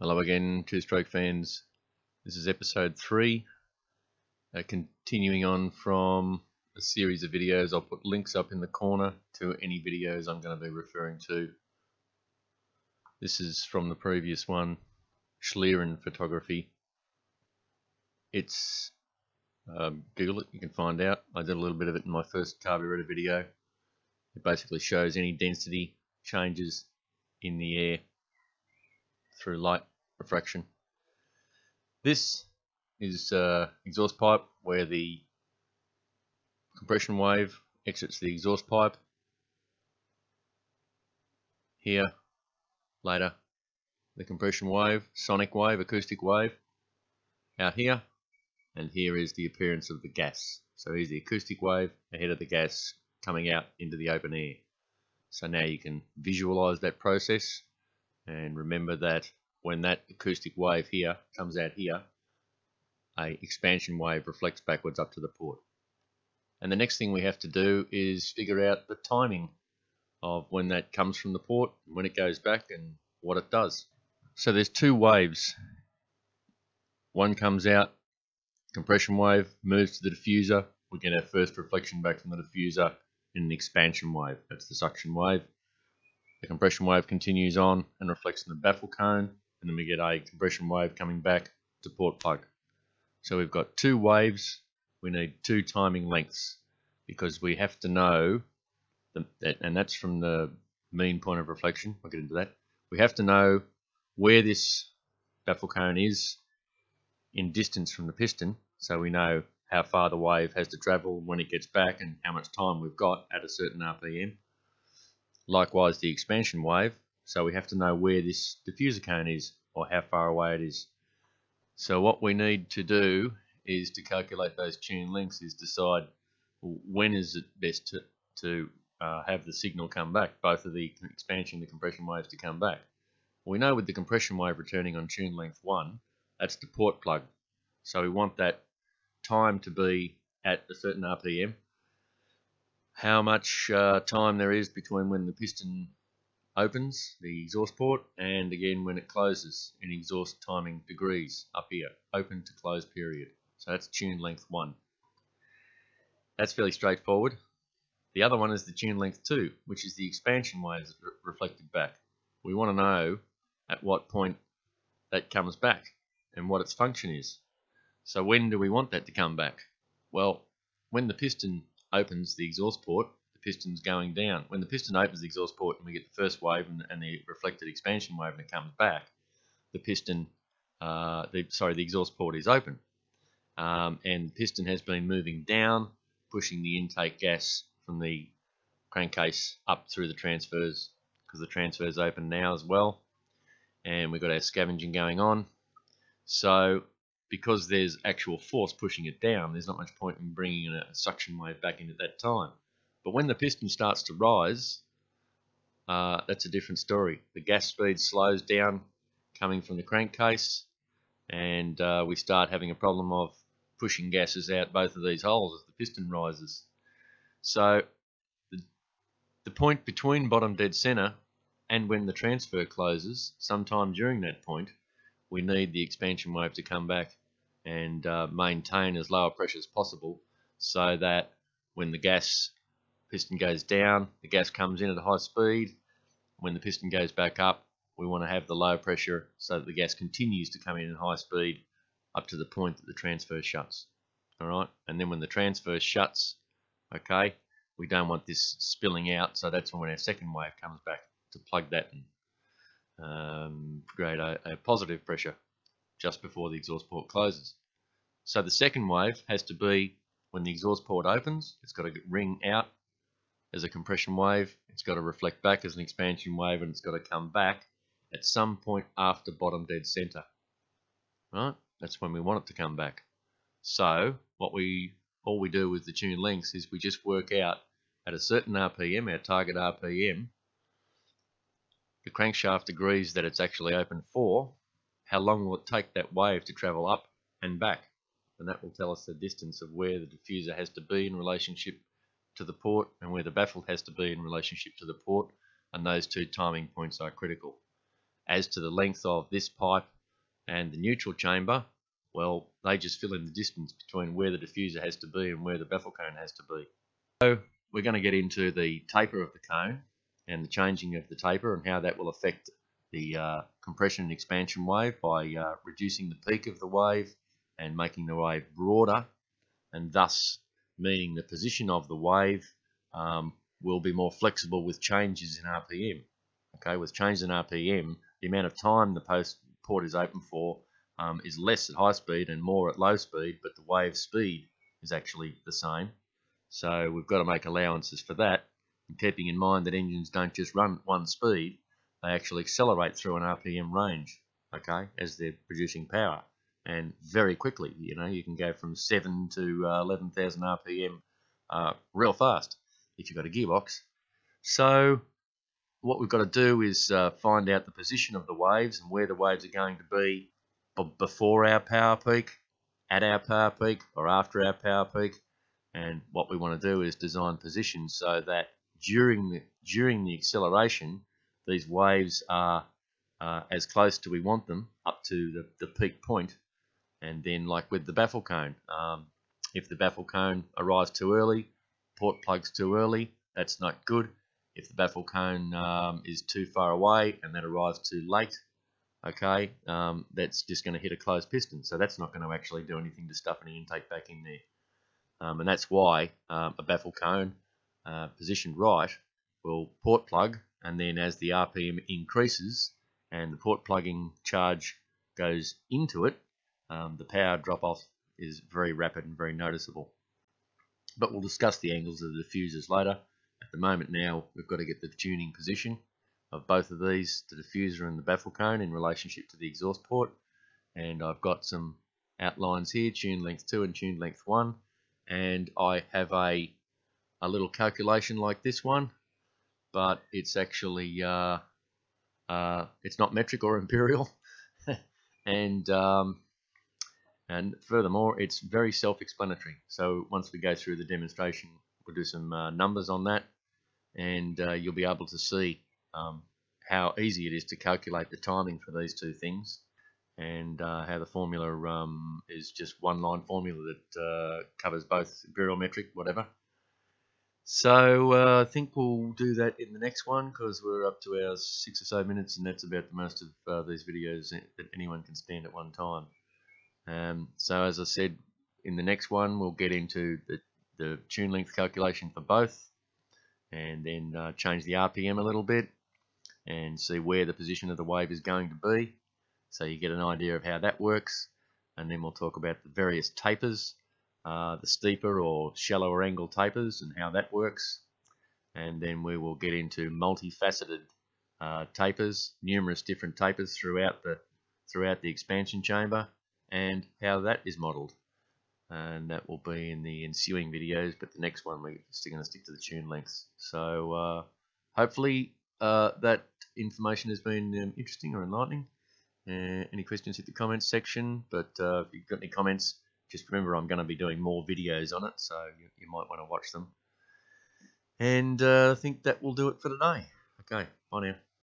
Hello again, two stroke fans. This is episode three, uh, continuing on from a series of videos. I'll put links up in the corner to any videos I'm going to be referring to. This is from the previous one, Schlieren Photography. It's, um, Google it, you can find out. I did a little bit of it in my first carburetor video. It basically shows any density changes in the air through light refraction. This is uh, exhaust pipe where the compression wave exits the exhaust pipe. Here, later, the compression wave, sonic wave, acoustic wave, out here, and here is the appearance of the gas. So here's the acoustic wave ahead of the gas coming out into the open air. So now you can visualize that process and remember that when that acoustic wave here comes out here, a expansion wave reflects backwards up to the port. And the next thing we have to do is figure out the timing of when that comes from the port, when it goes back and what it does. So there's two waves. One comes out, compression wave, moves to the diffuser, we get our first reflection back from the diffuser in an expansion wave. That's the suction wave. The compression wave continues on and reflects in the baffle cone, and then we get a compression wave coming back to port plug. So we've got two waves, we need two timing lengths because we have to know, the, and that's from the mean point of reflection, I'll get into that. We have to know where this baffle cone is in distance from the piston, so we know how far the wave has to travel when it gets back and how much time we've got at a certain RPM. Likewise the expansion wave, so we have to know where this diffuser cone is or how far away it is. So what we need to do is to calculate those tune lengths is decide when is it best to, to uh, have the signal come back, both of the expansion and the compression waves to come back. We know with the compression wave returning on tune length 1, that's the port plug. So we want that time to be at a certain RPM how much uh, time there is between when the piston opens the exhaust port and again when it closes in exhaust timing degrees up here open to close period. So that's tune length 1 that's fairly straightforward. The other one is the tune length 2 which is the expansion waves re reflected back. We want to know at what point that comes back and what its function is. So when do we want that to come back? Well when the piston opens the exhaust port, the piston's going down. When the piston opens the exhaust port and we get the first wave and, and the reflected expansion wave and it comes back, the piston, uh, the, sorry, the exhaust port is open. Um, and the piston has been moving down, pushing the intake gas from the crankcase up through the transfers because the transfer's open now as well. And we've got our scavenging going on. So because there's actual force pushing it down, there's not much point in bringing a suction wave back in at that time. But when the piston starts to rise, uh, that's a different story. The gas speed slows down coming from the crankcase, and uh, we start having a problem of pushing gases out both of these holes as the piston rises. So the, the point between bottom dead center and when the transfer closes, sometime during that point, we need the expansion wave to come back and uh, maintain as low a pressure as possible so that when the gas piston goes down, the gas comes in at a high speed. When the piston goes back up, we want to have the low pressure so that the gas continues to come in at high speed up to the point that the transfer shuts. Alright, and then when the transfer shuts, okay, we don't want this spilling out, so that's when our second wave comes back to plug that and um, create a, a positive pressure just before the exhaust port closes. So the second wave has to be when the exhaust port opens, it's got to ring out as a compression wave, it's got to reflect back as an expansion wave, and it's got to come back at some point after bottom dead center. Right? That's when we want it to come back. So what we all we do with the tune lengths is we just work out at a certain RPM, our target RPM, the crankshaft agrees that it's actually open for, how long will it take that wave to travel up and back? And that will tell us the distance of where the diffuser has to be in relationship to the port and where the baffle has to be in relationship to the port. And those two timing points are critical. as to the length of this pipe and the neutral chamber, well, they just fill in the distance between where the diffuser has to be and where the baffle cone has to be. So we're going to get into the taper of the cone and the changing of the taper and how that will affect the uh, compression and expansion wave by uh, reducing the peak of the wave and making the wave broader and thus meaning the position of the wave um, will be more flexible with changes in RPM. Okay, with changes in RPM, the amount of time the post port is open for um, is less at high speed and more at low speed, but the wave speed is actually the same. So we've got to make allowances for that, keeping in mind that engines don't just run at one speed, they actually accelerate through an RPM range, okay, as they're producing power, and very quickly. You know, you can go from 7 to uh, 11,000 RPM uh, real fast if you've got a gearbox. So what we've got to do is uh, find out the position of the waves and where the waves are going to be before our power peak, at our power peak, or after our power peak. And what we want to do is design positions so that during the during the acceleration, these waves are uh, as close to we want them up to the, the peak point. And then, like with the baffle cone, um, if the baffle cone arrives too early, port plugs too early, that's not good. If the baffle cone um, is too far away and that arrives too late, okay, um, that's just going to hit a closed piston. So that's not going to actually do anything to stuff any intake back in there. Um, and that's why um, a baffle cone uh, positioned right will port plug and then as the RPM increases and the port plugging charge goes into it, um, the power drop off is very rapid and very noticeable. But we'll discuss the angles of the diffusers later. At the moment now, we've got to get the tuning position of both of these, the diffuser and the baffle cone in relationship to the exhaust port. And I've got some outlines here, tune length 2 and tune length 1. And I have a, a little calculation like this one, but it's actually, uh, uh, it's not metric or imperial. and, um, and furthermore, it's very self-explanatory. So once we go through the demonstration, we'll do some uh, numbers on that and uh, you'll be able to see um, how easy it is to calculate the timing for these two things and uh, how the formula um, is just one line formula that uh, covers both imperial metric, whatever. So uh, I think we'll do that in the next one because we're up to our six or so minutes and that's about the most of uh, these videos that anyone can stand at one time. Um, so as I said, in the next one we'll get into the, the tune length calculation for both and then uh, change the RPM a little bit and see where the position of the wave is going to be so you get an idea of how that works and then we'll talk about the various tapers uh, the steeper or shallower angle tapers and how that works and then we will get into multifaceted uh, tapers numerous different tapers throughout the throughout the expansion chamber and how that is modeled and that will be in the ensuing videos but the next one we're still going to stick to the tune lengths so uh, hopefully uh, that information has been um, interesting or enlightening. Uh, any questions, hit the comments section. But if you've got any comments, just remember I'm going to be doing more videos on it, so you, you might want to watch them. And uh, I think that will do it for today. Okay, bye now.